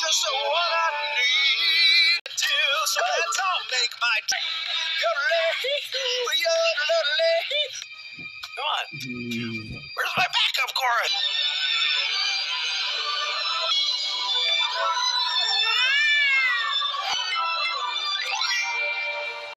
just what I need. Till so let's all make my dream. Yodelay, yodelay. Come on. Where's my backup chorus?